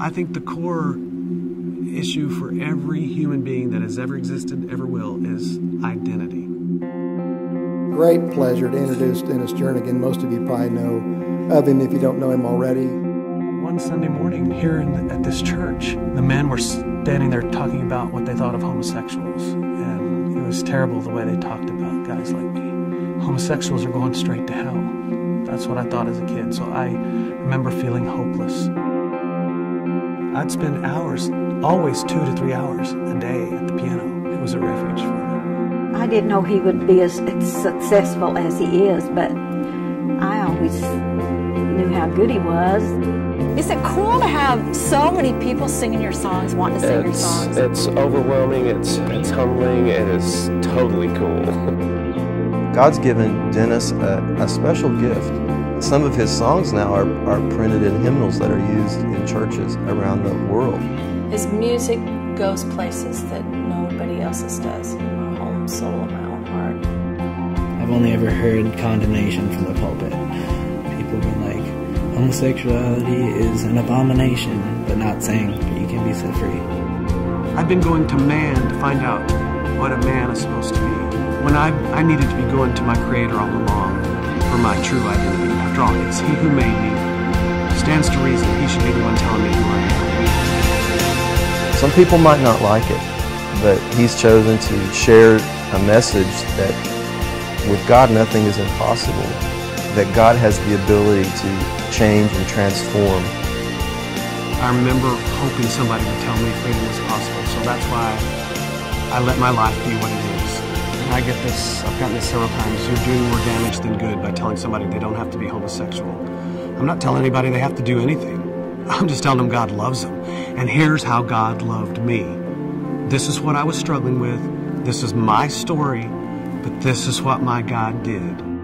I think the core issue for every human being that has ever existed, ever will, is identity. Great pleasure to introduce Dennis Jernigan. Most of you probably know of him if you don't know him already. One Sunday morning here the, at this church, the men were standing there talking about what they thought of homosexuals. And it was terrible the way they talked about guys like me. Homosexuals are going straight to hell. That's what I thought as a kid. So I remember feeling hopeless. I'd spend hours, always two to three hours a day at the piano. It was a refuge for me. I didn't know he would be as successful as he is, but I always knew how good he was. Is it cool to have so many people singing your songs, wanting to sing it's, your songs? It's overwhelming, it's, it's humbling, it is totally cool. God's given Dennis a, a special gift. Some of his songs now are, are printed in hymnals that are used in churches around the world. His music goes places that nobody else's does in my own soul and my own heart. I've only ever heard condemnation from the pulpit. People being like, homosexuality is an abomination, but not saying you can be set free. I've been going to man to find out what a man is supposed to be. When I, I needed to be going to my Creator all along for my true identity. After all, it's He who made me. Stands to reason He should be the one telling me who I am. Some people might not like it, but He's chosen to share a message that with God nothing is impossible, that God has the ability to change and transform. I remember hoping somebody would tell me freedom was possible, so that's why I let my life be what it is. I get this, I've gotten this several times, you're doing more damage than good by telling somebody they don't have to be homosexual. I'm not telling anybody they have to do anything. I'm just telling them God loves them. And here's how God loved me. This is what I was struggling with. This is my story, but this is what my God did.